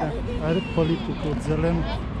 are polityków, zielonych